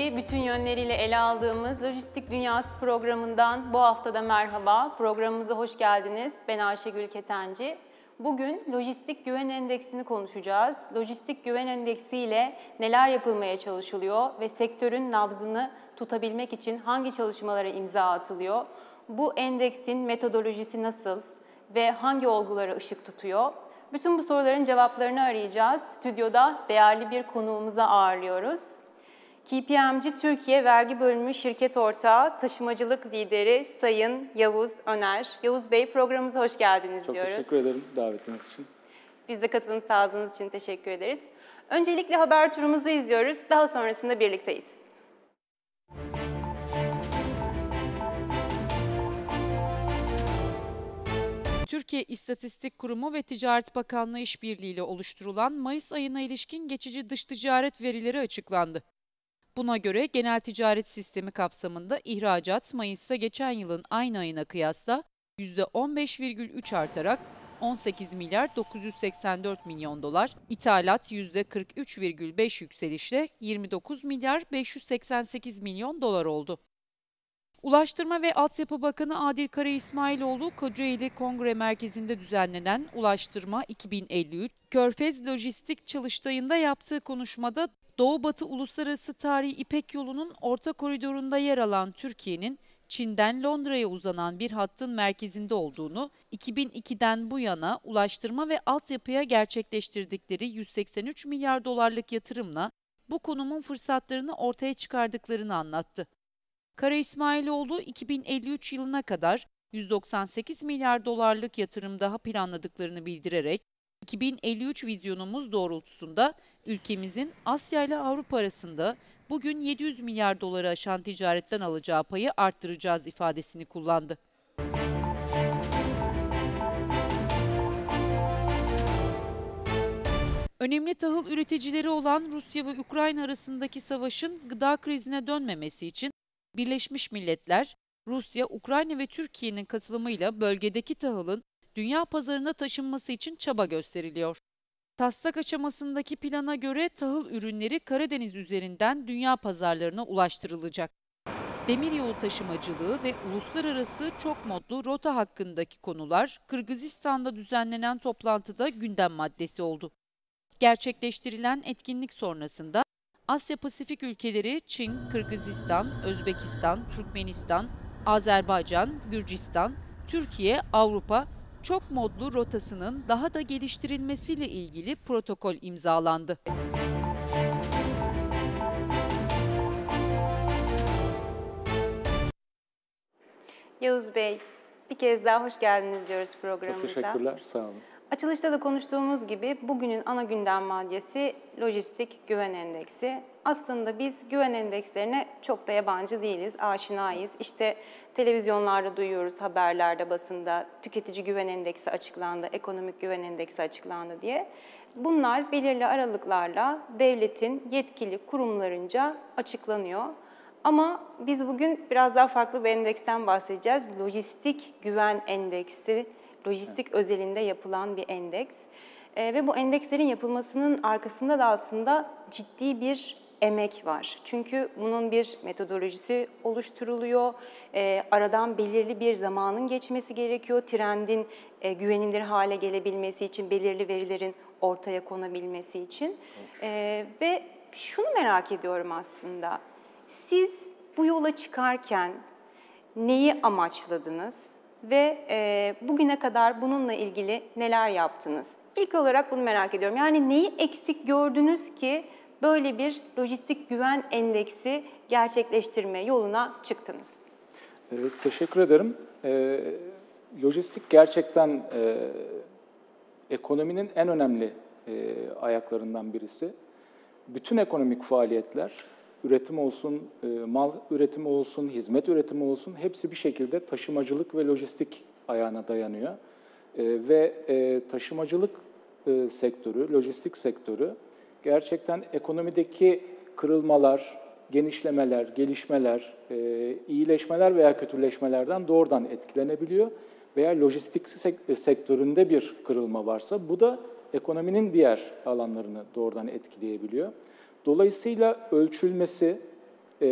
Lojistiği bütün yönleriyle ele aldığımız Lojistik Dünyası programından bu haftada merhaba. Programımıza hoş geldiniz. Ben Ayşegül Ketenci. Bugün lojistik güven endeksini konuşacağız. Lojistik güven endeksi ile neler yapılmaya çalışılıyor ve sektörün nabzını tutabilmek için hangi çalışmalara imza atılıyor? Bu endeksin metodolojisi nasıl ve hangi olgulara ışık tutuyor? Bütün bu soruların cevaplarını arayacağız. Stüdyoda değerli bir konuğumuza ağırlıyoruz. KPMG Türkiye Vergi Bölümü Şirket Ortağı Taşımacılık Lideri Sayın Yavuz Öner. Yavuz Bey programımıza hoş geldiniz Çok diyoruz. teşekkür ederim davetiniz için. Biz de katılım sağladığınız için teşekkür ederiz. Öncelikle haber turumuzu izliyoruz. Daha sonrasında birlikteyiz. Türkiye İstatistik Kurumu ve Ticaret Bakanlığı işbirliğiyle oluşturulan Mayıs ayına ilişkin geçici dış ticaret verileri açıklandı. Buna göre genel ticaret sistemi kapsamında ihracat Mayıs'ta geçen yılın aynı ayına kıyasla %15,3 artarak 18 milyar 984 milyon dolar, ithalat %43,5 yükselişle 29 milyar 588 milyon dolar oldu. Ulaştırma ve Altyapı Bakanı Adil Kara İsmailoğlu, Kocaeli Kongre Merkezi'nde düzenlenen Ulaştırma 2053 Körfez Lojistik Çalıştayı'nda yaptığı konuşmada Doğu-Batı Uluslararası Tarihi İpek Yolu'nun orta koridorunda yer alan Türkiye'nin Çin'den Londra'ya uzanan bir hattın merkezinde olduğunu, 2002'den bu yana ulaştırma ve altyapıya gerçekleştirdikleri 183 milyar dolarlık yatırımla bu konumun fırsatlarını ortaya çıkardıklarını anlattı. Kara İsmailoğlu 2053 yılına kadar 198 milyar dolarlık yatırım daha planladıklarını bildirerek 2053 vizyonumuz doğrultusunda ülkemizin Asya ile Avrupa arasında bugün 700 milyar doları aşan ticaretten alacağı payı arttıracağız ifadesini kullandı. Önemli tahıl üreticileri olan Rusya ve Ukrayna arasındaki savaşın gıda krizine dönmemesi için Birleşmiş Milletler, Rusya, Ukrayna ve Türkiye'nin katılımıyla bölgedeki tahılın dünya pazarına taşınması için çaba gösteriliyor. Taslak aşamasındaki plana göre tahıl ürünleri Karadeniz üzerinden dünya pazarlarına ulaştırılacak. Demiryolu taşımacılığı ve uluslararası çok modlu rota hakkındaki konular Kırgızistan'da düzenlenen toplantıda gündem maddesi oldu. Gerçekleştirilen etkinlik sonrasında Asya Pasifik ülkeleri Çin, Kırgızistan, Özbekistan, Türkmenistan, Azerbaycan, Gürcistan, Türkiye, Avrupa çok modlu rotasının daha da geliştirilmesiyle ilgili protokol imzalandı. Yavuz Bey, bir kez daha hoş geldiniz diyoruz Çok programımıza. teşekkürler, sağ olun. Açılışta da konuştuğumuz gibi bugünün ana gündem maddesi lojistik güven endeksi. Aslında biz güven endekslerine çok da yabancı değiliz, aşinayız. İşte televizyonlarda duyuyoruz, haberlerde, basında tüketici güven endeksi açıklandı, ekonomik güven endeksi açıklandı diye. Bunlar belirli aralıklarla devletin yetkili kurumlarınca açıklanıyor. Ama biz bugün biraz daha farklı bir endeksten bahsedeceğiz. Lojistik güven endeksi lojistik özelinde yapılan bir endeks. E, ve bu endekslerin yapılmasının arkasında da aslında ciddi bir emek var. Çünkü bunun bir metodolojisi oluşturuluyor. E, aradan belirli bir zamanın geçmesi gerekiyor. Trendin e, güvenilir hale gelebilmesi için, belirli verilerin ortaya konabilmesi için. E, ve şunu merak ediyorum aslında. Siz bu yola çıkarken neyi amaçladınız? ve e, bugüne kadar bununla ilgili neler yaptınız? İlk olarak bunu merak ediyorum. Yani neyi eksik gördünüz ki böyle bir lojistik güven endeksi gerçekleştirme yoluna çıktınız? Evet, teşekkür ederim. E, lojistik gerçekten e, ekonominin en önemli e, ayaklarından birisi. Bütün ekonomik faaliyetler üretim olsun, e, mal üretimi olsun, hizmet üretimi olsun hepsi bir şekilde taşımacılık ve lojistik ayağına dayanıyor. E, ve e, taşımacılık sektörü, lojistik sektörü gerçekten ekonomideki kırılmalar, genişlemeler, gelişmeler, iyileşmeler veya kötüleşmelerden doğrudan etkilenebiliyor. Veya lojistik sektöründe bir kırılma varsa bu da ekonominin diğer alanlarını doğrudan etkileyebiliyor. Dolayısıyla ölçülmesi, e,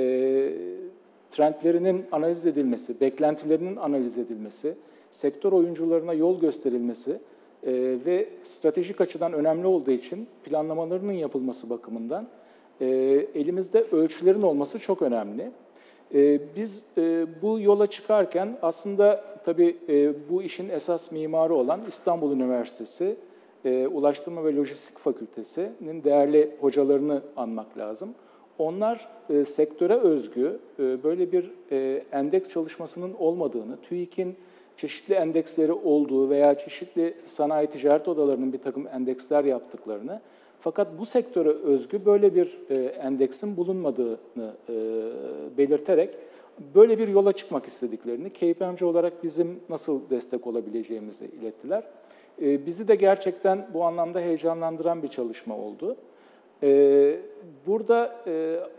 trendlerinin analiz edilmesi, beklentilerinin analiz edilmesi, sektör oyuncularına yol gösterilmesi e, ve stratejik açıdan önemli olduğu için planlamalarının yapılması bakımından e, elimizde ölçülerin olması çok önemli. E, biz e, bu yola çıkarken aslında tabii bu işin esas mimarı olan İstanbul Üniversitesi Ulaştırma ve Lojistik Fakültesi'nin değerli hocalarını anmak lazım. Onlar e, sektöre özgü e, böyle bir e, endeks çalışmasının olmadığını, TÜİK'in çeşitli endeksleri olduğu veya çeşitli sanayi ticaret odalarının bir takım endeksler yaptıklarını, fakat bu sektöre özgü böyle bir e, endeksin bulunmadığını e, belirterek böyle bir yola çıkmak istediklerini, KPMG olarak bizim nasıl destek olabileceğimizi ilettiler. E, bizi de gerçekten bu anlamda heyecanlandıran bir çalışma oldu. Burada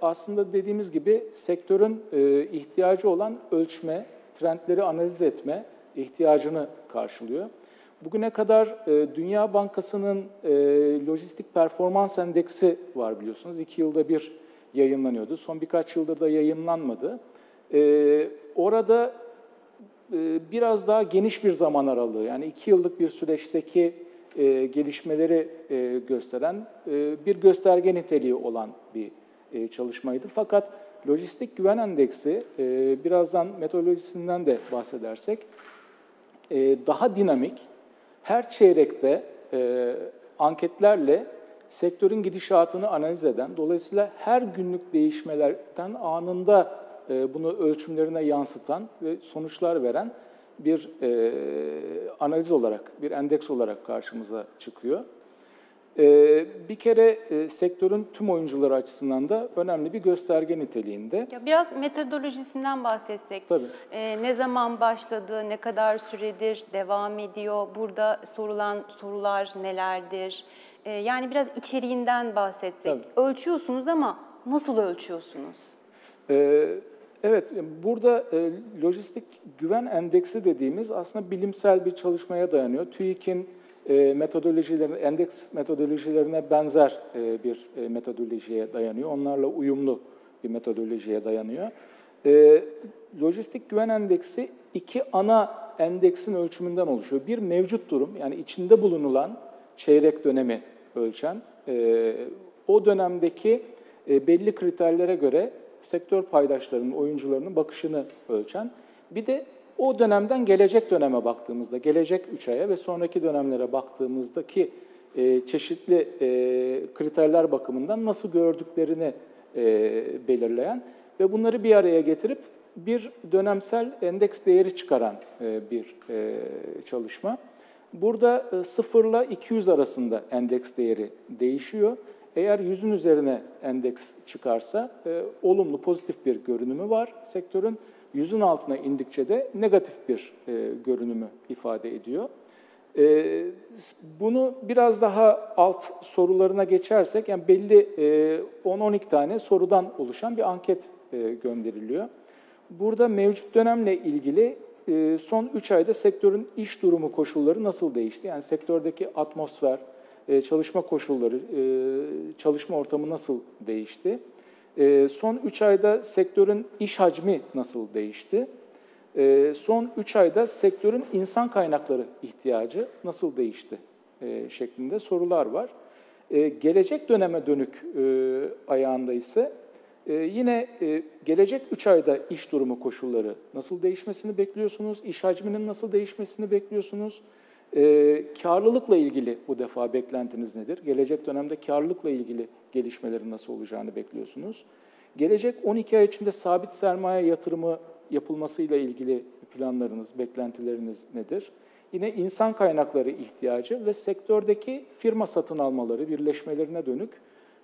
aslında dediğimiz gibi sektörün ihtiyacı olan ölçme, trendleri analiz etme ihtiyacını karşılıyor. Bugüne kadar e, Dünya Bankası'nın e, lojistik performans endeksi var biliyorsunuz. İki yılda bir yayınlanıyordu. Son birkaç yıldır da yayınlanmadı. E, orada e, biraz daha geniş bir zaman aralığı, yani iki yıllık bir süreçteki e, gelişmeleri e, gösteren e, bir gösterge niteliği olan bir e, çalışmaydı. Fakat lojistik güven endeksi, e, birazdan metodolojisinden de bahsedersek, e, daha dinamik, her çeyrekte e, anketlerle sektörün gidişatını analiz eden, dolayısıyla her günlük değişmelerden anında e, bunu ölçümlerine yansıtan ve sonuçlar veren bir e, analiz olarak, bir endeks olarak karşımıza çıkıyor. E, bir kere e, sektörün tüm oyuncuları açısından da önemli bir gösterge niteliğinde. Ya biraz metodolojisinden bahsetsek. Tabii. E, ne zaman başladı, ne kadar süredir devam ediyor, burada sorulan sorular nelerdir? E, yani biraz içeriğinden bahsetsek. Tabii. Ölçüyorsunuz ama nasıl ölçüyorsunuz? Ee, evet, burada e, lojistik güven endeksi dediğimiz aslında bilimsel bir çalışmaya dayanıyor. TÜİK'in e, metodolojilerine, endeks metodolojilerine benzer e, bir e, metodolojiye dayanıyor. Onlarla uyumlu bir metodolojiye dayanıyor. Lojistik güven endeksi iki ana endeksin ölçümünden oluşuyor. Bir mevcut durum, yani içinde bulunulan çeyrek dönemi ölçen, o dönemdeki belli kriterlere göre sektör paydaşlarının, oyuncularının bakışını ölçen, bir de o dönemden gelecek döneme baktığımızda, gelecek 3 aya ve sonraki dönemlere baktığımızdaki e, çeşitli e, kriterler bakımından nasıl gördüklerini e, belirleyen ve bunları bir araya getirip bir dönemsel endeks değeri çıkaran e, bir e, çalışma. Burada e, 0 ile 200 arasında endeks değeri değişiyor. Eğer 100'ün üzerine endeks çıkarsa e, olumlu, pozitif bir görünümü var sektörün. Yüzün altına indikçe de negatif bir e, görünümü ifade ediyor. E, bunu biraz daha alt sorularına geçersek, yani belli e, 10-12 tane sorudan oluşan bir anket e, gönderiliyor. Burada mevcut dönemle ilgili e, son 3 ayda sektörün iş durumu koşulları nasıl değişti? Yani sektördeki atmosfer, e, çalışma koşulları, e, çalışma ortamı nasıl değişti? Ee, son 3 ayda sektörün iş hacmi nasıl değişti? Ee, son 3 ayda sektörün insan kaynakları ihtiyacı nasıl değişti? Ee, şeklinde sorular var. Gelecek döneme dönük e, ayağında ise e, yine e, gelecek 3 ayda iş durumu koşulları nasıl değişmesini bekliyorsunuz? İş hacminin nasıl değişmesini bekliyorsunuz? E, karlılıkla ilgili bu defa beklentiniz nedir? Gelecek dönemde karlılıkla ilgili gelişmelerin nasıl olacağını bekliyorsunuz. Gelecek 12 ay içinde sabit sermaye yatırımı yapılmasıyla ilgili planlarınız, beklentileriniz nedir? Yine insan kaynakları ihtiyacı ve sektördeki firma satın almaları, birleşmelerine dönük,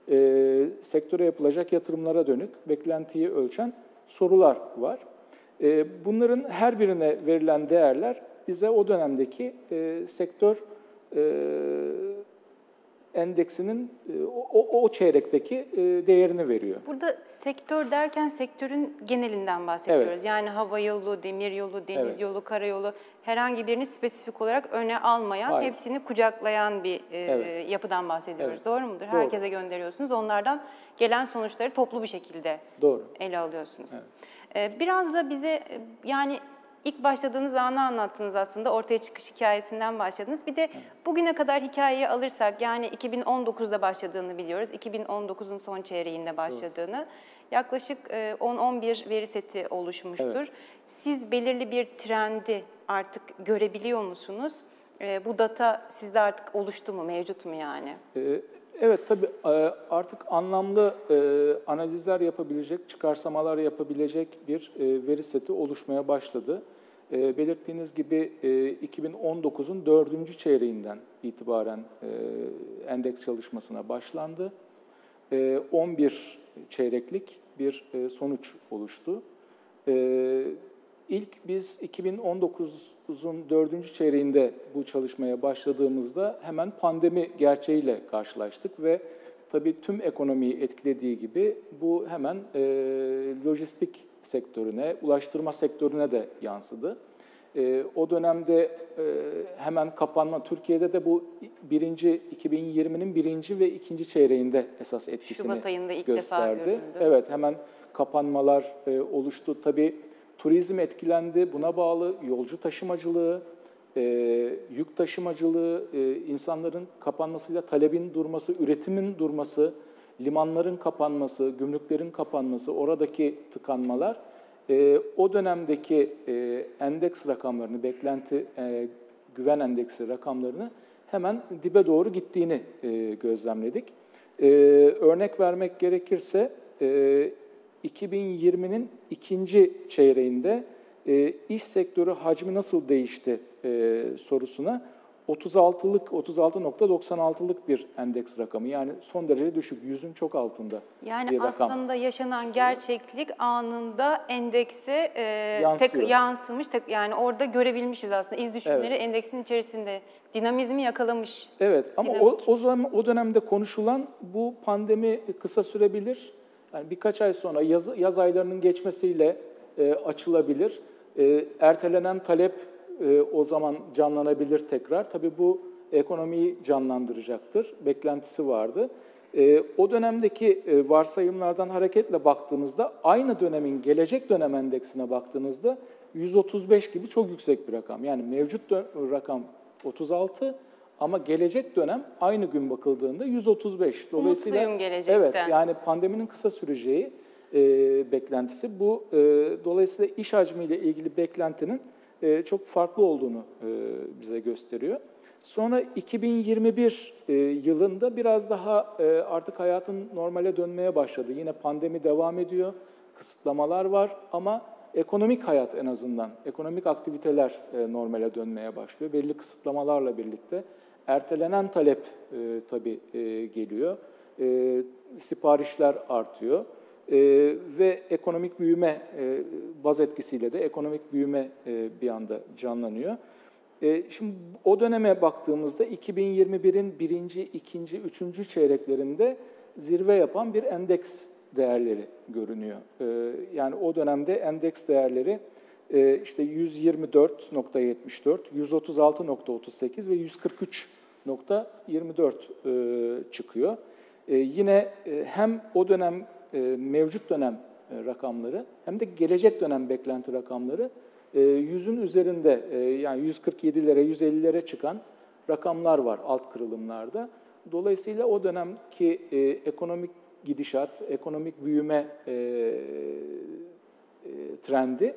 e, sektöre yapılacak yatırımlara dönük beklentiyi ölçen sorular var. E, bunların her birine verilen değerler bize o dönemdeki e, sektör e, endeksinin e, o, o çeyrekteki e, değerini veriyor. Burada sektör derken sektörün genelinden bahsediyoruz. Evet. Yani hava yolu, demir yolu, deniz Evet. yolu, karayolu herhangi birini spesifik olarak öne almayan, Hayır. hepsini kucaklayan bir e, Evet. yapıdan bahsediyoruz. Evet. Doğru mudur? Doğru. Herkese gönderiyorsunuz. Onlardan gelen sonuçları toplu bir şekilde Doğru. ele alıyorsunuz. E, biraz da bize yani ilk başladığınız anı anlattınız aslında. Ortaya çıkış hikayesinden başladınız. Bir de bugüne kadar hikayeyi alırsak yani 2019'da başladığını biliyoruz. 2019'un son çeyreğinde başladığını. Yaklaşık e, 10-11 veri seti oluşmuştur. Evet. Siz belirli bir trendi artık görebiliyor musunuz? E, Bu data sizde artık oluştu mu, mevcut mu yani? Ee, Evet tabii e, artık anlamlı e, analizler yapabilecek, çıkarsamalar yapabilecek bir e, veri seti oluşmaya başladı. E, Belirttiğiniz gibi e, 2019'un dördüncü çeyreğinden itibaren e, endeks çalışmasına başlandı. E, 11 çeyreklik bir e, sonuç oluştu. E, İlk biz 2019'un dördüncü çeyreğinde bu çalışmaya başladığımızda hemen pandemi gerçeğiyle karşılaştık ve tabii tüm ekonomiyi etkilediği gibi bu hemen e, lojistik sektörüne, ulaştırma sektörüne de yansıdı. E, o dönemde e, hemen kapanma, Türkiye'de de bu birinci 2020'nin birinci ve ikinci çeyreğinde esas etkisini Şubat ayında ilk defa gösterdi. görüldü. Evet, hemen kapanmalar e, oluştu. Tabii turizm etkilendi. Buna bağlı yolcu taşımacılığı, e, yük taşımacılığı, e, insanların kapanmasıyla talebin durması, üretimin durması, limanların kapanması, gümrüklerin kapanması, oradaki tıkanmalar e, o dönemdeki e, endeks rakamlarını, beklenti e, güven endeksi rakamlarını hemen dibe doğru gittiğini e, gözlemledik. E, örnek vermek gerekirse e, 2020'nin ikinci çeyreğinde e, iş sektörü hacmi nasıl değişti e, sorusuna 36'lık 36.96'lık bir endeks rakamı yani son derece düşük yüzün çok altında Yani bir rakam. aslında yaşanan gerçeklik anında endekse e, Yansıyor. tek, yansımış. Tek, yani orada görebilmişiz aslında. İz düşümleri endeksin içerisinde dinamizmi yakalamış. Evet ama o, o zaman o dönemde konuşulan bu pandemi kısa sürebilir. Yani birkaç ay sonra yaz, yaz aylarının geçmesiyle e, açılabilir. E, ertelenen talep e, o zaman canlanabilir tekrar. Tabii bu ekonomiyi canlandıracaktır. Beklentisi vardı. E, o dönemdeki e, varsayımlardan hareketle baktığımızda aynı dönemin gelecek dönem endeksine baktığınızda 135 gibi çok yüksek bir rakam. Yani mevcut rakam 36 ama gelecek dönem aynı gün bakıldığında 135. Umutluyum gelecekten. Evet yani pandeminin kısa süreceği e, beklentisi bu. E, dolayısıyla iş hacmiyle ilgili beklentinin e, çok farklı olduğunu e, bize gösteriyor. Sonra 2021 e, yılında biraz daha artık hayatın normale dönmeye başladı. Yine pandemi devam ediyor, kısıtlamalar var ama ekonomik hayat en azından, ekonomik aktiviteler normale dönmeye başlıyor. Belli kısıtlamalarla birlikte ertelenen talep e, tabii geliyor, siparişler artıyor e, ve ekonomik büyüme e, baz etkisiyle de ekonomik büyüme e, bir anda canlanıyor. E, şimdi o döneme baktığımızda 2021'in birinci, ikinci, üçüncü çeyreklerinde zirve yapan bir endeks değerleri görünüyor. Yani o dönemde endeks değerleri işte 124.74, 136.38 ve 143.24 e, çıkıyor. Yine hem o dönem mevcut dönem e, rakamları hem de gelecek dönem beklenti rakamları e, yüzün üzerinde e, yani 147'lere 150'lere çıkan rakamlar var alt kırılımlarda. Dolayısıyla o dönemki e, ekonomik gidişat, ekonomik büyüme e, e, trendi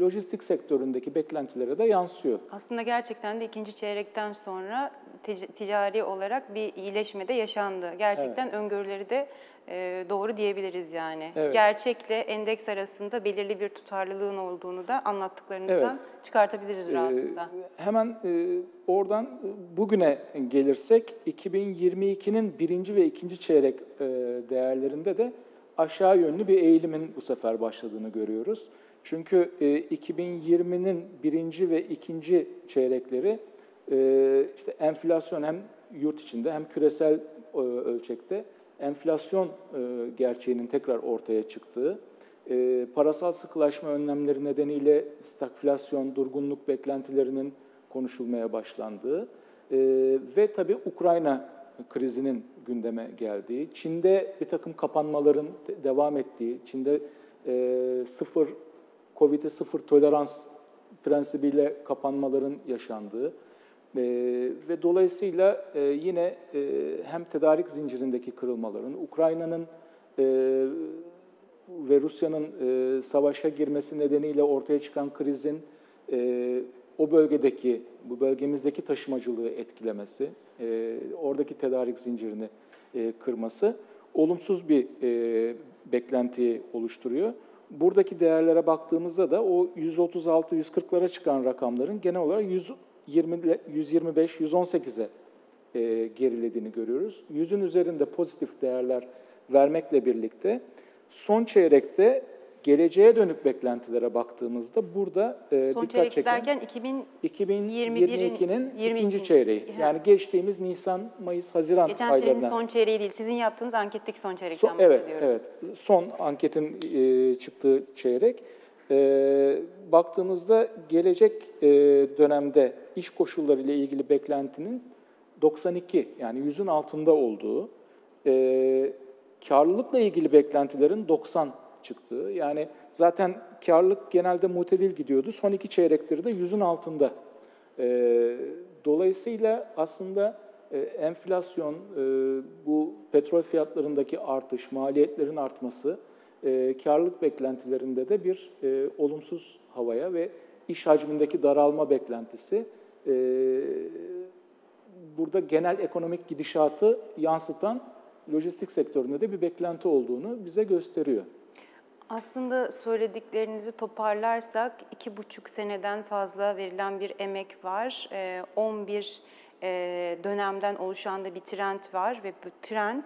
lojistik sektöründeki beklentilere de yansıyor. Aslında gerçekten de ikinci çeyrekten sonra tic- ticari olarak bir iyileşme de yaşandı. Gerçekten öngörüleri de e, doğru diyebiliriz yani. Evet. Gerçekle endeks arasında belirli bir tutarlılığın olduğunu da anlattıklarınızdan Evet. çıkartabiliriz Ee, rahatlıkla. hemen e, oradan e, bugüne gelirsek 2022'nin birinci ve ikinci çeyrek e, değerlerinde de aşağı yönlü bir eğilimin bu sefer başladığını görüyoruz. Çünkü e, 2020'nin birinci ve ikinci çeyrekleri e, işte enflasyon hem yurt içinde hem küresel e, ölçekte enflasyon e, gerçeğinin tekrar ortaya çıktığı, e, parasal sıkılaşma önlemleri nedeniyle stagflasyon, durgunluk beklentilerinin konuşulmaya başlandığı e, ve tabii Ukrayna krizinin gündeme geldiği, Çin'de bir takım kapanmaların devam ettiği, Çin'de sıfır, Covid'e sıfır tolerans prensibiyle kapanmaların yaşandığı e, ve dolayısıyla e, yine e, hem tedarik zincirindeki kırılmaların, Ukrayna'nın e, ve Rusya'nın e, savaşa girmesi nedeniyle ortaya çıkan krizin e, o bölgedeki, bu bölgemizdeki taşımacılığı etkilemesi, e, oradaki tedarik zincirini e, kırması olumsuz bir e, beklentiyi oluşturuyor. Buradaki değerlere baktığımızda da o 136-140'lara çıkan rakamların genel olarak 120, 125, 118'e e, gerilediğini görüyoruz. Yüzün üzerinde pozitif değerler vermekle birlikte son çeyrekte geleceğe dönük beklentilere baktığımızda burada e, Son dikkat çeken derken 2000 2022'nin 22'nin ikinci çeyreği. Ha. Yani geçtiğimiz Nisan, Mayıs, Haziran geçen senenin aylarından. son çeyreği değil. Sizin yaptığınız anketteki son çeyrekten Son- evet, bahsediyorum. evet. Son anketin e, çıktığı çeyrek. E, baktığımızda gelecek e, dönemde iş koşulları ile ilgili beklentinin 92 yani yüzün altında olduğu, e, karlılıkla ilgili beklentilerin 90 çıktığı. Yani zaten karlılık genelde mutedil gidiyordu. Son iki çeyrektir de yüzün altında. E, dolayısıyla aslında e, enflasyon, e, bu petrol fiyatlarındaki artış, maliyetlerin artması, e, karlılık beklentilerinde de bir e, olumsuz havaya ve iş hacmindeki daralma beklentisi e, burada genel ekonomik gidişatı yansıtan lojistik sektöründe de bir beklenti olduğunu bize gösteriyor. Aslında söylediklerinizi toparlarsak iki buçuk seneden fazla verilen bir emek var. Ee, 11 e, dönemden oluşan da bir trend var ve bu trend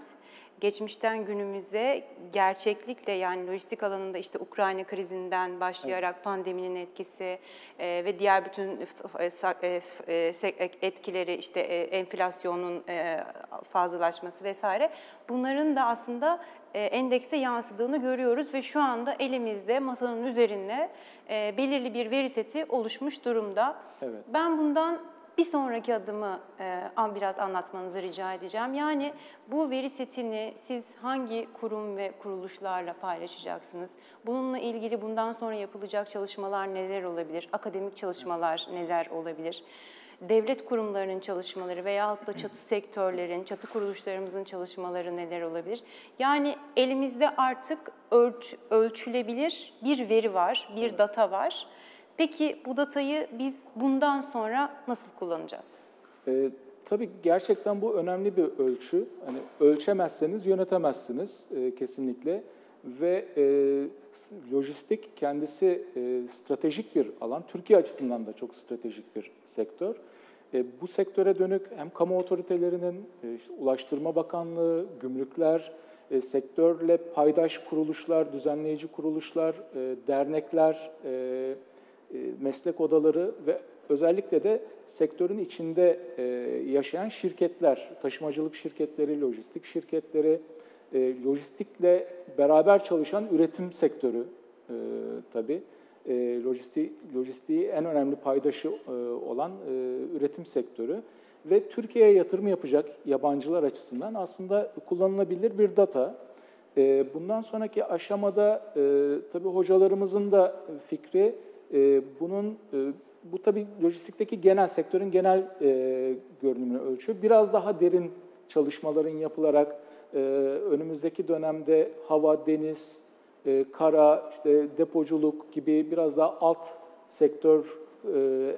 geçmişten günümüze gerçeklikle yani lojistik alanında işte Ukrayna krizinden başlayarak pandeminin etkisi e, ve diğer bütün e, e, e, etkileri işte e, enflasyonun e, fazlalaşması vesaire bunların da aslında e, endekse yansıdığını görüyoruz ve şu anda elimizde masanın üzerinde belirli bir veri seti oluşmuş durumda. Evet. Ben bundan bir sonraki adımı e, an- biraz anlatmanızı rica edeceğim. Yani bu veri setini siz hangi kurum ve kuruluşlarla paylaşacaksınız? Bununla ilgili bundan sonra yapılacak çalışmalar neler olabilir? Akademik çalışmalar neler olabilir? Devlet kurumlarının çalışmaları veyahut da çatı sektörlerin, çatı kuruluşlarımızın çalışmaları neler olabilir? Yani elimizde artık ölç, ölçülebilir bir veri var, bir data var. Peki bu datayı biz bundan sonra nasıl kullanacağız? E, tabii gerçekten bu önemli bir ölçü. Hani ölçemezseniz yönetemezsiniz e, kesinlikle. Ve e, lojistik kendisi e, stratejik bir alan. Türkiye açısından da çok stratejik bir sektör. E, bu sektöre dönük hem kamu otoritelerinin, e, işte Ulaştırma Bakanlığı, gümrükler, e, sektörle paydaş kuruluşlar, düzenleyici kuruluşlar, e, dernekler, e, meslek odaları ve özellikle de sektörün içinde e, yaşayan şirketler, taşımacılık şirketleri, lojistik şirketleri, e, lojistikle beraber çalışan üretim sektörü e, tabii. E, lojistiği, lojistiği en önemli paydaşı e, olan e, üretim sektörü ve Türkiye'ye yatırım yapacak yabancılar açısından aslında kullanılabilir bir data. E, bundan sonraki aşamada e, tabii hocalarımızın da fikri e, bunun e, bu tabii lojistikteki genel sektörün genel e, görünümünü ölçüyor. Biraz daha derin çalışmaların yapılarak e, önümüzdeki dönemde hava, deniz, e, kara, işte depoculuk gibi biraz daha alt sektör e,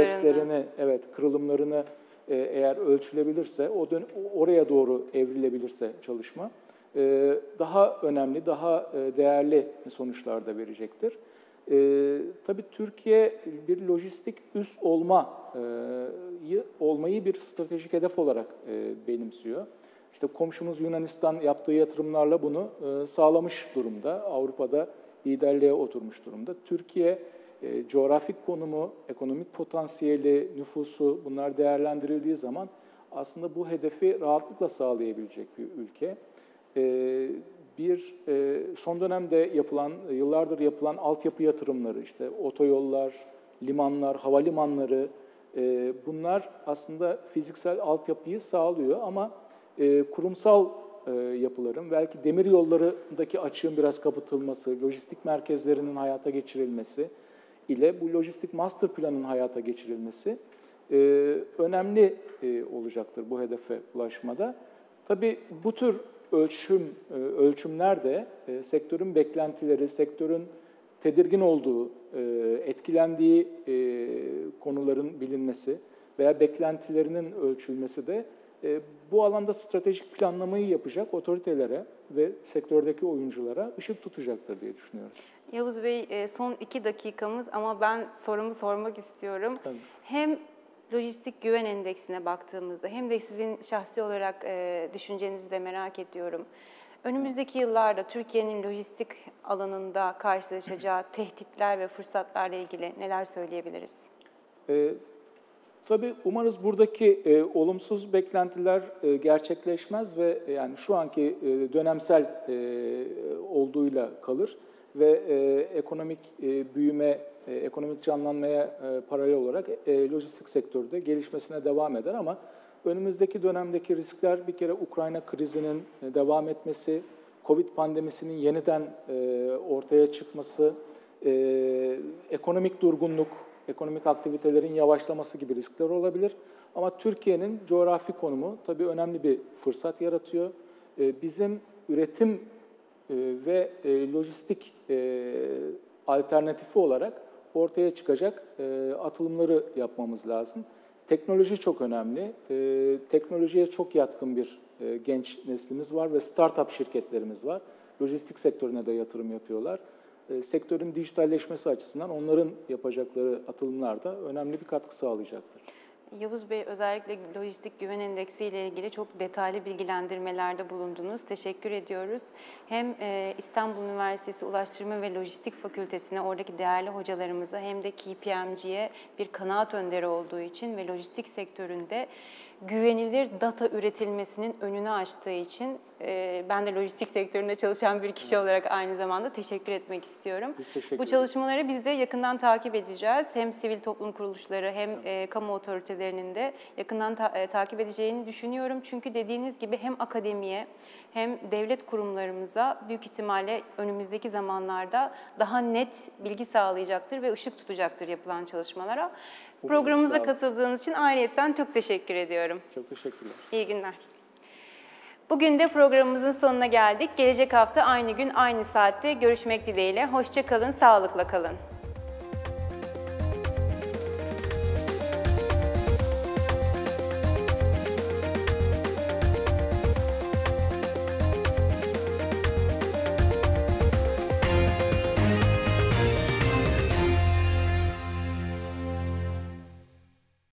endekslerini, evet kırılımlarını e, eğer ölçülebilirse, o dön- oraya doğru evrilebilirse çalışma e, daha önemli, daha e, değerli sonuçlar da verecektir. E, tabii Türkiye bir lojistik üs olmayı olmayı bir stratejik hedef olarak e, benimsiyor. İşte komşumuz Yunanistan yaptığı yatırımlarla bunu e, sağlamış durumda. Avrupa'da liderliğe oturmuş durumda. Türkiye e, coğrafik konumu, ekonomik potansiyeli, nüfusu bunlar değerlendirildiği zaman aslında bu hedefi rahatlıkla sağlayabilecek bir ülke. E, bir e, son dönemde yapılan, yıllardır yapılan altyapı yatırımları, işte otoyollar, limanlar, havalimanları, e, bunlar aslında fiziksel altyapıyı sağlıyor ama e, kurumsal e, yapıların, belki demir yollarındaki açığın biraz kapatılması, lojistik merkezlerinin hayata geçirilmesi ile bu lojistik master planın hayata geçirilmesi e, önemli e, olacaktır bu hedefe ulaşmada. Tabii bu tür ölçüm e, ölçümler de e, sektörün beklentileri, sektörün tedirgin olduğu, e, etkilendiği konuların bilinmesi veya beklentilerinin ölçülmesi de bu alanda stratejik planlamayı yapacak otoritelere ve sektördeki oyunculara ışık tutacaktır diye düşünüyoruz. Yavuz Bey son iki dakikamız ama ben sorumu sormak istiyorum. Tabii. Hem lojistik güven endeksine baktığımızda hem de sizin şahsi olarak e, düşüncenizi de merak ediyorum. Önümüzdeki yıllarda Türkiye'nin lojistik alanında karşılaşacağı tehditler ve fırsatlarla ilgili neler söyleyebiliriz? E, tabii umarız buradaki e, olumsuz beklentiler e, gerçekleşmez ve e, yani şu anki e, dönemsel e, olduğuyla kalır ve e, ekonomik e, büyüme, e, ekonomik canlanmaya e, paralel olarak e, lojistik sektörde gelişmesine devam eder ama önümüzdeki dönemdeki riskler bir kere Ukrayna krizinin devam etmesi, Covid pandemisinin yeniden ortaya çıkması, ekonomik durgunluk, ekonomik aktivitelerin yavaşlaması gibi riskler olabilir. Ama Türkiye'nin coğrafi konumu tabii önemli bir fırsat yaratıyor. Bizim üretim ve lojistik alternatifi olarak ortaya çıkacak e, atılımları yapmamız lazım. Teknoloji çok önemli. E, teknolojiye çok yatkın bir e, genç neslimiz var ve startup şirketlerimiz var. Lojistik sektörüne de yatırım yapıyorlar. E, sektörün dijitalleşmesi açısından onların yapacakları atılımlar da önemli bir katkı sağlayacaktır. Yavuz Bey özellikle lojistik güven endeksi ile ilgili çok detaylı bilgilendirmelerde bulundunuz. Teşekkür ediyoruz. Hem e, İstanbul Üniversitesi Ulaştırma ve Lojistik Fakültesine oradaki değerli hocalarımıza hem de KPMG'ye bir kanaat önderi olduğu için ve lojistik sektöründe güvenilir data üretilmesinin önünü açtığı için e, ben de lojistik sektöründe çalışan bir kişi olarak aynı zamanda teşekkür etmek istiyorum. Biz teşekkür Bu ederiz. çalışmaları biz de yakından takip edeceğiz. Hem sivil toplum kuruluşları hem e, kamu otoritelerinin de yakından ta- e, takip edeceğini düşünüyorum. Çünkü dediğiniz gibi hem akademiye hem devlet kurumlarımıza büyük ihtimalle önümüzdeki zamanlarda daha net bilgi sağlayacaktır ve ışık tutacaktır yapılan çalışmalara. Programımıza katıldığınız için ayrıyetten çok teşekkür ediyorum. Çok teşekkürler. İyi günler. Bugün de programımızın sonuna geldik. Gelecek hafta aynı gün aynı saatte görüşmek dileğiyle. Hoşça kalın, sağlıkla kalın.